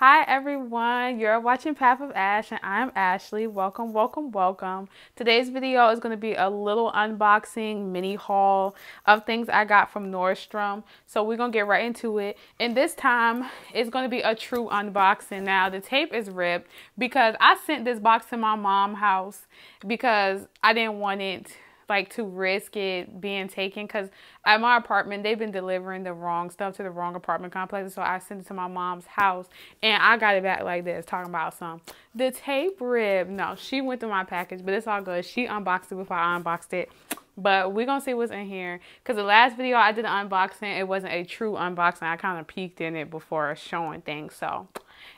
Hi everyone, you're watching Path of Ash and I'm Ashley. Welcome, welcome, welcome. Today's video is going to be a little unboxing mini haul of things I got from Nordstrom. So we're going to get right into it. And this time it's going to be a true unboxing. Now the tape is ripped because I sent this box to my mom's house because I didn't want it like to risk it being taken because at my apartment they've been delivering the wrong stuff to the wrong apartment complex so i sent it to my mom's house and i got it back like this talking about some the tape rib no she went through my package but it's all good. She unboxed it before i unboxed it. But we're gonna see what's in here because the last video i did an unboxing it wasn't a true unboxing. I kind of peeked in it before showing things so.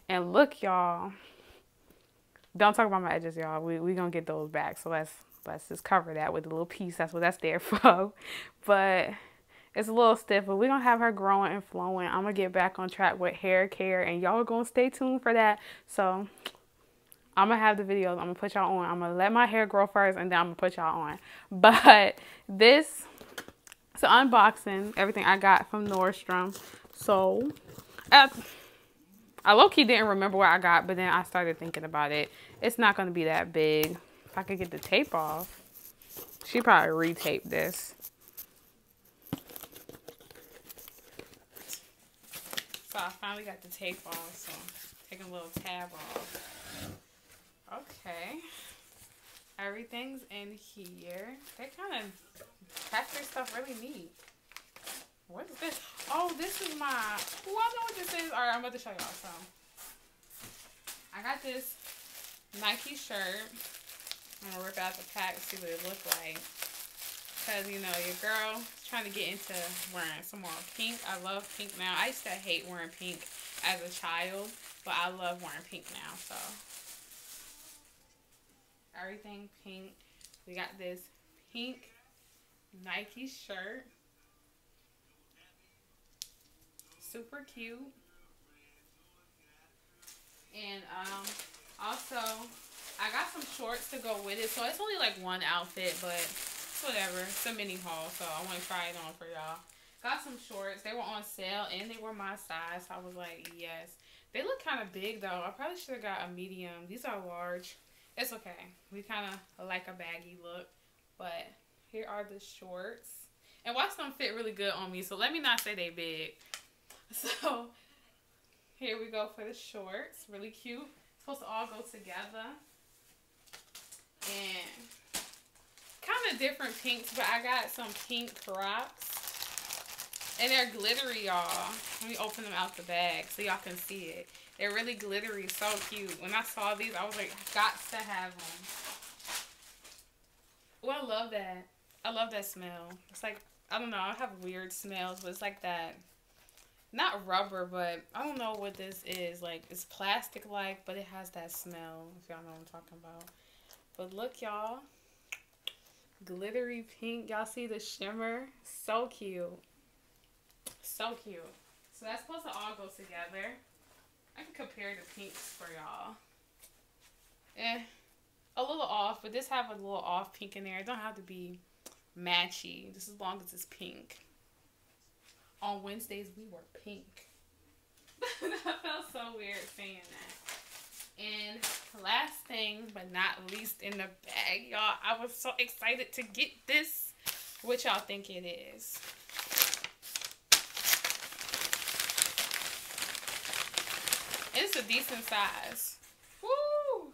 And look y'all. Don't talk about my edges y'all. We, we gonna get those back so let's let's just cover that with a little piece. That's what that's there for. But it's a little stiff, but we're to have her growing and flowing. I'm to get back on track with hair care, and y'all to stay tuned for that. So I'm to have the videos. I'm to put y'all on. I'm to let my hair grow first, and then I'm to put y'all on. But this is unboxing, everything I got from Nordstrom. So, uh, I low-key didn't remember what I got, but then I started thinking about it. It's not to be that big. If I could get the tape off. She probably retaped this. So I finally got the tape off, so taking a little tab off. Okay. Everything's in here. They kind of pack their stuff really neat. What is this? Oh, this is my... Oh, I know what this is. Alright, I'm about to show y'all some. I got this Nike shirt. I'm gonna rip out the pack and see what it looks like. Cause you know your girl is trying to get into wearing some more pink. I love pink now. I used to hate wearing pink as a child, but I love wearing pink now. So everything pink. We got this pink Nike shirt. Super cute. And um, also I got some shorts to go with it. So it's only like one outfit, but whatever. It's a mini haul, so I want to try it on for y'all. Got some shorts. They were on sale and they were my size. So I was like, yes. They look kind of big though. I probably should have got a medium. These are large. It's okay. We kind of like a baggy look. But here are the shorts. And watch them fit really good on me. So let me not say they big. So here we go for the shorts. Really cute. Supposed to all go together and kind of different pinks, but I got some pink Crocs. And they're glittery, y'all. Let me open them out the bag so y'all can see it. They're really glittery, so cute. When I saw these, I was like, got to have them. Oh, I love that. I love that smell. It's like, I don't know, I have weird smells, but it's like that, not rubber, but I don't know what this is. Like, it's plastic-like, but it has that smell, if y'all know what I'm talking about. But look, y'all. Glittery pink. Y'all see the shimmer? So cute. So cute. So that's supposed to all go together. I can compare the pinks for y'all. Eh, a little off, but this have a little off pink in there. It don't have to be matchy, just as long as it's pink. On Wednesdays, we were pink. that felt so weird saying that. And last thing but not least in the bag, y'all, I was so excited to get this. What y'all think it is? It's a decent size. Woo!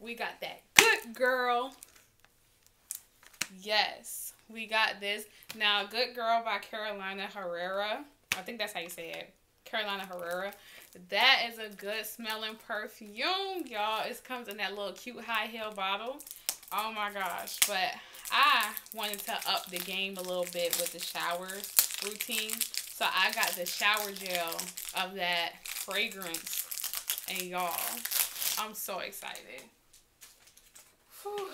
We got that good girl. Yes, we got this. Now, Good Girl by Carolina Herrera. I think that's how you say it. Carolina Herrera. That is a good smelling perfume, y'all. It comes in that little cute high heel bottle. Oh my gosh. But I wanted to up the game a little bit with the shower routine. So I got the shower gel of that fragrance. And y'all, I'm so excited. Whew.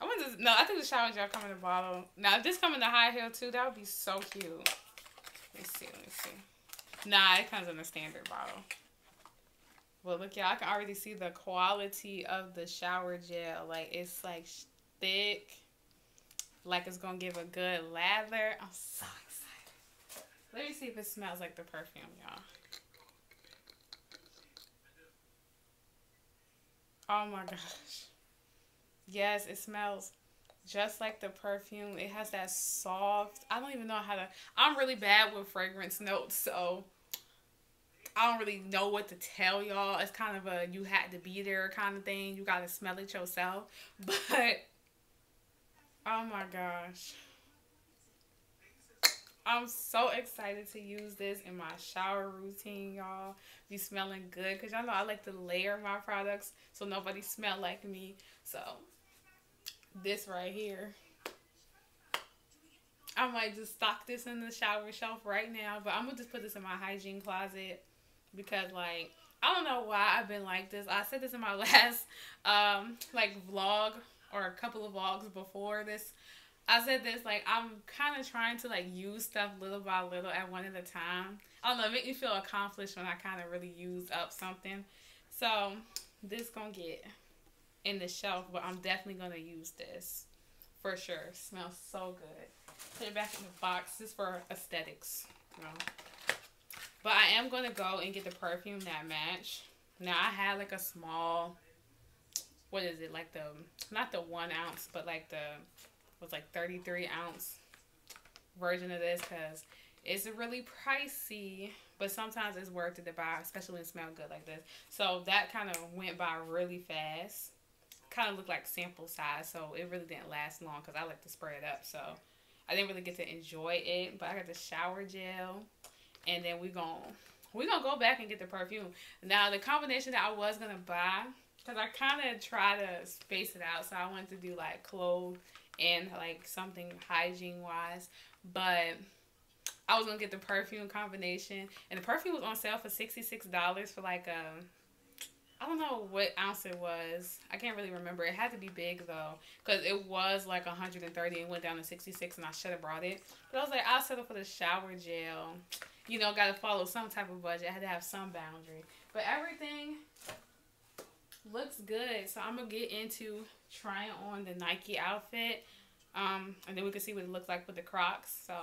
I want to, no, I think the shower gel come in the bottle. Now, if this come in the high heel too, that would be so cute. Let me see, let me see. Nah, it comes in a standard bottle. Well, look, y'all, I can already see the quality of the shower gel. Like, it's, like, thick. Like, it's going to give a good lather. I'm so excited. Let me see if it smells like the perfume, y'all. Oh, my gosh. Yes, it smells just like the perfume. It has that soft. I don't even know how to. I'm really bad with fragrance notes, so I don't really know what to tell y'all. It's kind of a you had to be there kind of thing. You got to smell it yourself. But oh my gosh. I'm so excited to use this in my shower routine, y'all. Be smelling good because y'all know I like to layer my products so nobody smell like me. So this right here. I might just stock this in the shower shelf right now, but I'm gonna just put this in my hygiene closet because like I don't know why I've been like this. I said this in my last um like vlog or a couple of vlogs before this. I said this like I'm kind of trying to like use stuff little by little at one at a time. I don't know, it make me feel accomplished when I kind of really use up something. So this gonna get in the shelf, but I'm definitely gonna use this for sure. smells so good. Put it back in the box. This is for aesthetics. You know? But I am gonna go and get the perfume that match. Now I had like a small, what is it like the not the one ounce, but like the was like 33 ounce version of this because it's really pricey but sometimes it's worth it to buy especially when it smells good like this so that kind of went by really fast kind of looked like sample size, so it really didn't last long because I like to spray it up. So I didn't really get to enjoy it, but I got the shower gel, and then we going we gonna go back and get the perfume. Now the combination that I was gonna buy, cause I kind of try to space it out, so I wanted to do like clothes and like something hygiene wise, but. I was gonna get the perfume combination, and the perfume was on sale for sixty six dollars for like a I don't know what ounce it was. I can't really remember. It had to be big though, because it was like 130 and went down to 66, and I should have brought it. But I was like, I'll settle for the shower gel. You know, got to follow some type of budget. I had to have some boundary. But everything looks good. So I'm gonna get into trying on the Nike outfit, um, and then we can see what it looks like with the Crocs. So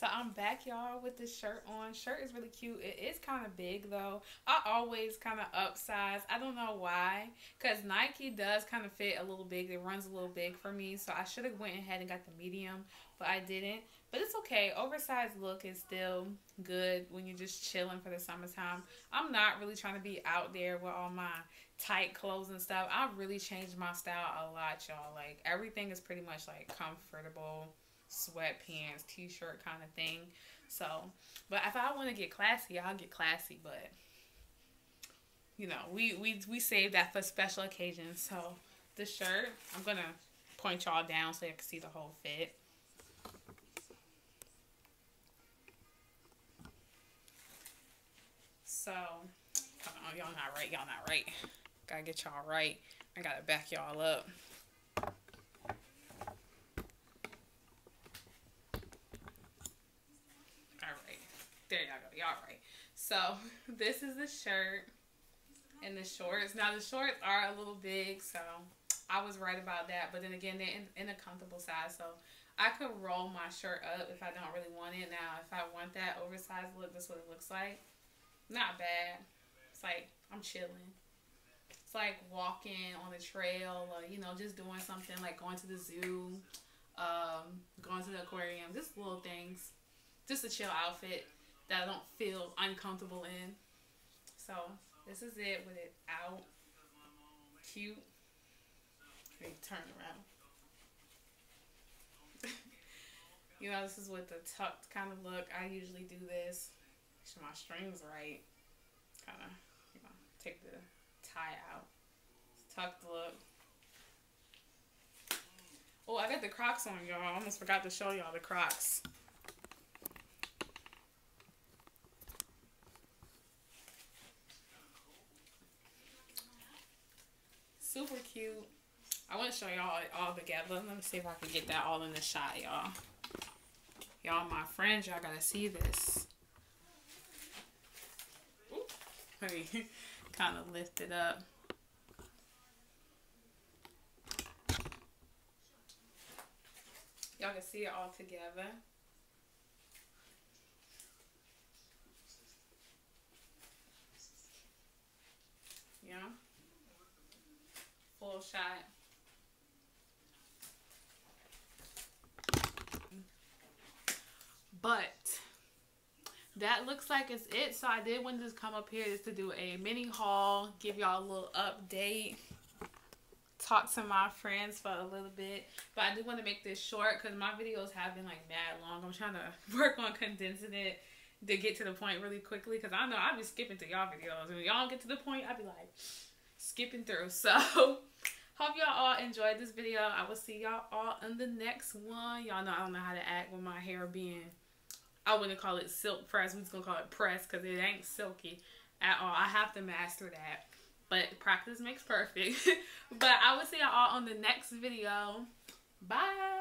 so I'm back, y'all, with this shirt on. Shirt is really cute. It is kind of big, though. I always kind of upsize. I don't know why. Because Nike does kind of fit a little big. It runs a little big for me. So I should have went ahead and got the medium, but I didn't. But it's okay. Oversized look is still good when you're just chilling for the summertime. I'm not really trying to be out there with all my tight clothes and stuff. I've really changed my style a lot, y'all. Like, everything is pretty much, like, comfortable sweatpants, t-shirt kind of thing. So, but if I want to get classy, I'll get classy. But you know, we we we save that for special occasions. So the shirt, I'm gonna point y'all down so you can see the whole fit. So, come on, y'all not right, y'all not right. Gotta get y'all right. I gotta back y'all up. There y'all go. Y'all right. So this is the shirt and the shorts. Now the shorts are a little big, so I was right about that. But then again, they're in, in a comfortable size, so I could roll my shirt up if I don't really want it. Now, if I want that oversized look, that's what it looks like. Not bad. It's like I'm chilling. It's like walking on the trail, or you know, just doing something like going to the zoo, um, going to the aquarium, just little things. Just a chill outfit that I don't feel uncomfortable in. So this is it with it out. Cute. Turn around. you know, this is with the tucked kind of look. I usually do this. Make sure my string's right. Kind of, you know, take the tie out. Tucked look. Oh, I got the Crocs on, y'all. I almost forgot to show y'all the Crocs. Super cute. I want to show y'all all together. Let me see if I can get that all in the shot, y'all. Y'all, my friends, y'all gotta see this. Ooh, let me kind of lift it up. Y'all can see it all together. Yeah. shot. But that looks like it's it. So I did want to just come up here just to do a mini haul, give y'all a little update, talk to my friends for a little bit. But I do want to make this short because my videos have been like mad long. I'm trying to work on condensing it to get to the point really quickly because I know I'll be skipping through y'all videos. When y'all get to the point, I'll be like skipping through. So hope y'all all enjoyed this video. I will see y'all all in the next one. Y'all know I don't know how to act with my hair being I wouldn't call it silk press. We're just to call it press because it ain't silky at all. I have to master that. But practice makes perfect. but I will see y'all all on the next video. Bye.